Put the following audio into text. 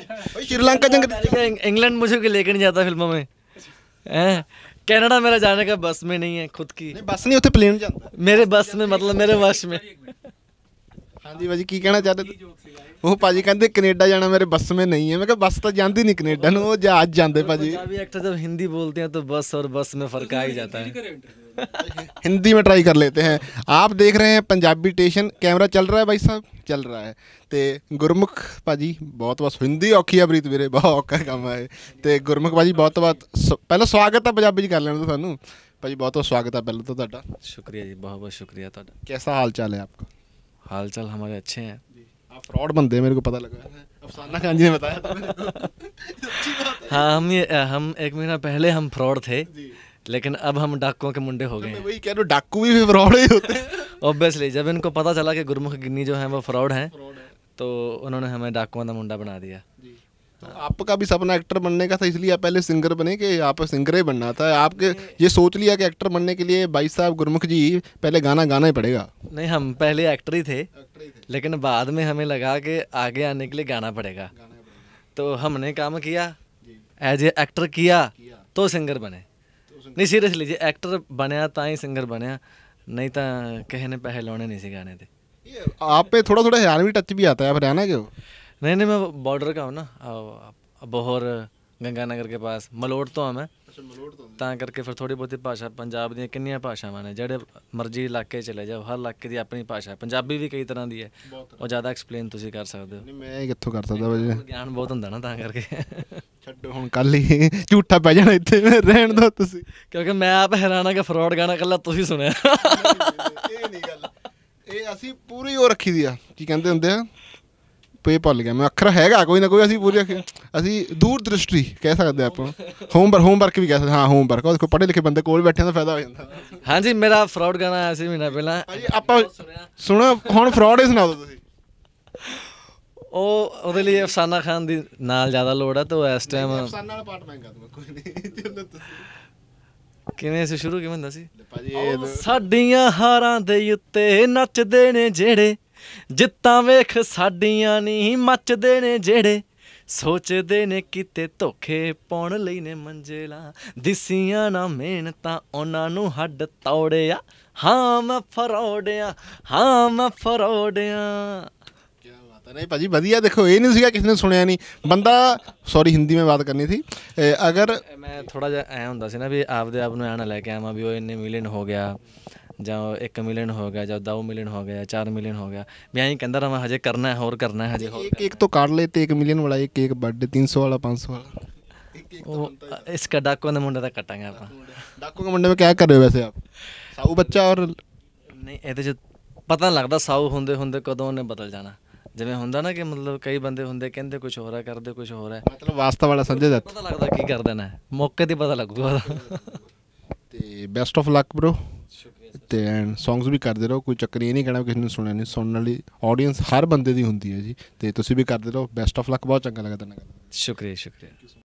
श्रीलंका जंग इंग्लैंड मुझे लेके लेकर नहीं जाता फ़िल्मों में। कनाडा मेरा जाने का बस में नहीं है खुद की। नहीं बस नहीं होते प्लेन जाता। मेरे बस में मतलब मेरे वश में। ਹਾਂਜੀ ਭਾਜੀ ਕੀ ਕਹਿਣਾ ਚਾਹਦੇ ਉਹ ਭਾਜੀ ਕਹਿੰਦੇ ਕੈਨੇਡਾ ਜਾਣਾ ਮੇਰੇ ਬੱਸ ਮੇ ਨਹੀਂ ਹੈ। ਮੈਂ ਕਿਹਾ ਬੱਸ ਤਾਂ ਜਾਂਦੀ ਨਹੀਂ ਕੈਨੇਡਾ ਨੂੰ ਉਹ ਜਹਾਜ਼ ਜਾਂਦੇ ਭਾਜੀ। पंजाबी एक्टर जब हिंदी बोलते हैं तो बस और बस में फर्क आ ही जाता है हिंदी में ट्राई कर लेते हैं आप देख रहे हैं पंजाबी स्टेशन कैमरा चल रहा है भाई साहब ਚੱਲ ਰਿਹਾ ਹੈ। ਤੇ ਗੁਰਮੁਖ ਭਾਜੀ ਬਹੁਤ ਬਸ ਹਿੰਦੀ ਔਖੀ ਆ ਪ੍ਰੀਤ ਵੀਰੇ ਬਹੁਤ ਔਖਾ ਕੰਮ ਹੈ ਤੇ ਗੁਰਮੁਖ ਭਾਜੀ ਬਹੁਤ ਬਹੁਤ ਸ- ਪਹਿਲਾਂ ਸਵਾਗਤ ਹੈ ਪੰਜਾਬੀ ਚ ਕਰ ਲੈਣ ਤੋਂ ਤੁਹਾਨੂੰ ਭਾਜੀ ਬਹੁਤ ਬਹੁਤ ਸਵਾਗਤ ਹੈ ਪਹਿਲਾਂ ਤੋਂ ਤੁਹਾਡਾ। ਸ਼ੁਕਰੀਆ ਜੀ ਬਹੁਤ ਬਹੁਤ ਸ਼ੁਕਰੀਆ ਤੁਹਾਡਾ। ਕਿਹਦਾ ਹਾਲ ਚਾਲ ਹੈ ਆਪਕਾ? हाल चाल हमारे अच्छे हैं। आप फ्रॉड बंदे हैं मेरे को पता लगा अफसाना खान जी ने बताया था मेरे को। हाँ। हम ये हम एक महीना पहले हम फ्रॉड थे लेकिन अब हम डाकुओं के मुंडे हो गए मैं हैं। वही कह रहा हूँ डाकू भी फ्रॉड ही होते हैं। ऑब्वियसली जब इनको पता चला कि गुरमुख गिन्नी जो है वो फ्रॉड है तो उन्होंने हमें डाकुओं का मुंडा बना दिया। तो आपका भी सपना एक्टर बनने का था इसलिए आप पहले सिंगर बने कि आप सिंगर ही बनना था आपके ये सोच लिया कि एक्टर बनने के लिए भाई साहब गुरमुख जी पहले गाना गाना ही पड़ेगा नहीं हम पहले एक्टर ही थे लेकिन बाद में हमें लगा कि आगे आने के लिए गाना पड़ेगा तो हमने काम किया एज ए एक्टर किया तो सिंगर बने नहीं सीरियसली जी एक्टर बनया ਤਾਂ ਹੀ ਸਿੰਗਰ ਬਣਿਆ ਨਹੀਂ ਤਾਂ ਕਿਸੇ ਨੇ ਪੈਸੇ ਲਾਉਣੇ ਨਹੀਂ ਸੀ ਗਾਣੇ ਤੇ ये आप पे थोड़ा थोड़ा हरियाणवी टच भी आता है आप हरियाणा के हो नहीं नहीं मैं बॉर्डर का हूँ ना अ- बोहर ਗੰਗਾਨਗਰ ਕੇ ਪਾਸ ਮਲੋਟ ਤੋਂ ਆ ਮੈਂ ਤਾਂ ਕਰਕੇ ਫਿਰ ਥੋੜੀ ਬਹੁਤੀ ਭਾਸ਼ਾ ਪੰਜਾਬ ਦੀਆਂ ਕਿੰਨੀਆਂ ਭਾਸ਼ਾਵਾਂ ਨੇ ਜਿਹੜੇ ਮਰਜ਼ੀ ਇਲਾਕੇ ਚਲੇ ਜਾਓ ਹਰ ਇਲਾਕੇ ਦੀ ਆਪਣੀ ਭਾਸ਼ਾ ਹੈ ਪੰਜਾਬੀ ਵੀ ਕਈ ਤਰ੍ਹਾਂ ਦੀ ਹੈ ਉਹ ਜ਼ਿਆਦਾ ਐਕਸਪਲੇਨ ਤੁਸੀਂ ਕਰ ਸਕਦੇ ਹੋ ਨਹੀਂ ਮੈਂ ਇਹ ਕਿੱਥੋਂ ਕਰ ਸਕਦਾ ਭਾਜੀ ਗਿਆਨ ਬਹੁਤ ਹੁੰਦਾ ਨਾ ਤਾਂ ਕਰਕੇ ਛੱਡੋ ਹੁਣ ਕੱਲ ਹੀ ਝੂਠਾ ਪੈ ਜਾਣਾ ਇੱਥੇ ਰਹਿਣ ਦੋ ਤੁਸੀਂ ਕਿਉਂਕਿ ਮੈਂ ਆਪ ਹੈਰਾਨਾ ਕਿ ਫਰਾਡ ਗਾਣਾ ਕੱਲਾ ਤੁਸੀਂ ਸੁਣਿਆ ਇਹ ਨਹੀਂ ਗੱਲ ਇਹ ਅਸੀਂ ਪੂਰੀ ਉਹ ਰੱਖੀ ਦੀ ਆ ਕੀ ਕਹਿੰਦੇ ਹੁੰਦੇ ਆ ਪੇ ਭੁੱਲ ਗਿਆ। ਮੈਂ ਅੱਖਰ ਹੈਗਾ ਕੋਈ ਨਾ ਕੋਈ ਅਸੀਂ ਪੂਰੀ ਅਸੀਂ ਦੂਰ ਦ੍ਰਿਸ਼ਟੀ ਕਹਿ ਸਕਦੇ ਆਪਾਂ। ਹੋਮਵਰਕ ਹੋਮਵਰਕ ਵੀ ਕਹਿ ਸਕਦੇ ਹਾਂ। ਹੋਮਵਰਕ ਉਹ ਦੇਖੋ ਪੜ੍ਹੇ ਲਿਖੇ ਬੰਦੇ ਕੋਲ ਬੈਠਿਆਂ ਦਾ ਫਾਇਦਾ ਹੋ ਜਾਂਦਾ। ਹਾਂਜੀ ਮੇਰਾ ਫਰਾਡ ਗਾਣਾ ਆਇਆ ਸੀ ਮਹੀਨਾ ਪਹਿਲਾਂ। ਭਾਜੀ ਆਪਾਂ ਸੁਣੋ ਹੁਣ ਫਰਾਡ ਹੀ ਸੁਣਾ ਦਿਓ ਤੁਸੀਂ। ਉਹ ਉਹਦੇ ਲਈ ਅਫਸਾਨਾ ਖਾਨ ਦੀ ਨਾਲ ਜ਼ਿਆਦਾ ਲੋੜ ਹੈ ਤਾਂ ਉਹ ਇਸ ਟਾਈਮ ਅਫਸਾਨਾ ਵਾਲਾ ਪਾਰਟ ਮੈਂ ਗਾ ਦੂੰਗਾ ਕੋਈ ਨਹੀਂ। ਚਲੋ ਤੁਸੀਂ। ਕਿਵੇਂ ਸੀ ਸ਼ੁਰੂ ਕਿਵੇਂ ਹੁੰਦਾ ਸੀ? ਸਾਡੀਆਂ ਹਾਰਾਂ ਦੇ ਉੱਤੇ ਨੱਚਦੇ ਨੇ ਜਿਹੜੇ ਜਿੱਤਾਂ ਵੇਖ ਸਾਡੀਆਂ ਨਹੀਂ ਮੱਚਦੇ ਨੇ ਜਿਹੜੇ ਸੋਚਦੇ ਨੇ ਕਿਤੇ ਧੋਖੇ ਪਾਉਣ ਲਈ ਨੇ ਮੰਜੇਲਾ ਦਿਸੀਆਂ ਨਾ ਮਿਹਨਤਾਂ ਉਹਨਾਂ ਨੂੰ ਹੱਡ ਤੋੜਿਆ ਹਾਂ ਮੈਂ ਫਰੋੜਿਆ ਹਾਂ ਮੈਂ ਫਰੋੜਿਆ ਕੀ ਬਾਤ ਹੈ ਨਹੀਂ ਭਾਜੀ ਵਧੀਆ ਦੇਖੋ ਇਹ ਨਹੀਂ ਸੀਗਾ ਕਿਸੇ ਨੇ ਸੁਣਿਆ ਨਹੀਂ ਬੰਦਾ ਸੌਰੀ ਹਿੰਦੀ में बात करनी थी ए, अगर ਮੈਂ ਥੋੜਾ ਜਿਹਾ ਐ ਹੁੰਦਾ ਸੀ ਨਾ ਵੀ ਆਪਦੇ ਆਪ ਨੂੰ ਐ ਨਾ ਲੈ ਕੇ ਆਵਾਂ ਵੀ ਉਹ ਇੰਨੇ ਮਿਲੀਅਨ ਹੋ ਗਿਆ ਜਾਂ 1 ਮਿਲੀਅਨ ਹੋ ਗਿਆ ਜਾਂ 10 ਮਿਲੀਅਨ ਹੋ ਗਿਆ 4 ਮਿਲੀਅਨ ਹੋ ਗਿਆ। ਮੈਂ ਐਂ ਕਹਿੰਦਾ ਰਹਾ ਹਜੇ ਕਰਨਾ ਹੈ ਹੋਰ ਕਰਨਾ ਹੈ ਹਜੇ ਹੋਰ ਇੱਕ ਇੱਕ ਤੋਂ ਕੱਢ ਲੈ ਤੇ 1 ਮਿਲੀਅਨ ਵਾਲਾ ਇਹ ਕੇਕ ਬਰਥਡੇ 300 ਵਾਲਾ 500 ਵਾਲਾ। ਇਸ ਕਾ ਡਾਕੂ ਦਾ ਮੁੰਡਾ ਤਾਂ ਕਟਾਂਗੇ ਆਪਾਂ। ਡਾਕੂ ਦੇ ਮੁੰਡੇ ਵਿੱਚ ਕੀ ਕਰ ਰਹੇ ਹੋ ਵੈਸੇ ਆਪ? ਸਾਊ ਬੱਚਾ ਔਰ ਨਹੀਂ ਇਹਦੇ ਚ ਪਤਾ ਲੱਗਦਾ ਸਾਊ ਹੁੰਦੇ ਹੁੰਦੇ ਕਦੋਂ ਉਹਨੇ ਬਦਲ ਜਾਣਾ। ਜਿਵੇਂ ਹੁੰਦਾ ਨਾ ਕਿ ਮਤਲਬ ਕਈ ਬੰਦੇ ਹੁੰਦੇ ਕਹਿੰਦੇ ਕੁਝ ਹੋਰ ਹੈ ਕਰਦੇ ਕੁਝ ਹੋਰ ਹੈ। ਮਤਲਬ ਵਾਸਤਾ ਵਾਲਾ ਸਮਝੇ ਜਾਂਦਾ। ਪਤਾ ਲੱਗਦਾ ਕੀ ਕਰ ਦੇਣਾ ਮੌਕੇ ਤੇ ਪਤਾ ਲੱਗੂਗਾ। ਤੇ ਬੈਸਟ ਆਫ ਲੱਕ ਬ్రో ਤੇ ਐਂਡ ਸੌਂਗਸ ਵੀ ਕਰਦੇ ਰਹੋ, ਕੋਈ ਚੱਕਰ ਇਹ ਨਹੀਂ ਕਹਿਣਾ ਕਿਸੇ ਨੇ ਸੁਣਿਆ ਨਹੀਂ, ਸੁਣਨ ਵਾਲੀ ਆਡੀਅנס ਹਰ ਬੰਦੇ ਦੀ ਹੁੰਦੀ ਹੈ ਜੀ, ਤੇ ਤੁਸੀਂ ਵੀ ਕਰਦੇ ਰਹੋ ਬੈਸਟ ਆਫ ਲੱਕ ਬਹੁਤ ਚੰਗਾ ਲੱਗਾ ਤੁਹਾਨੂੰ ਸ਼ੁਕਰੀਆ ਸ਼ੁਕਰੀਆ।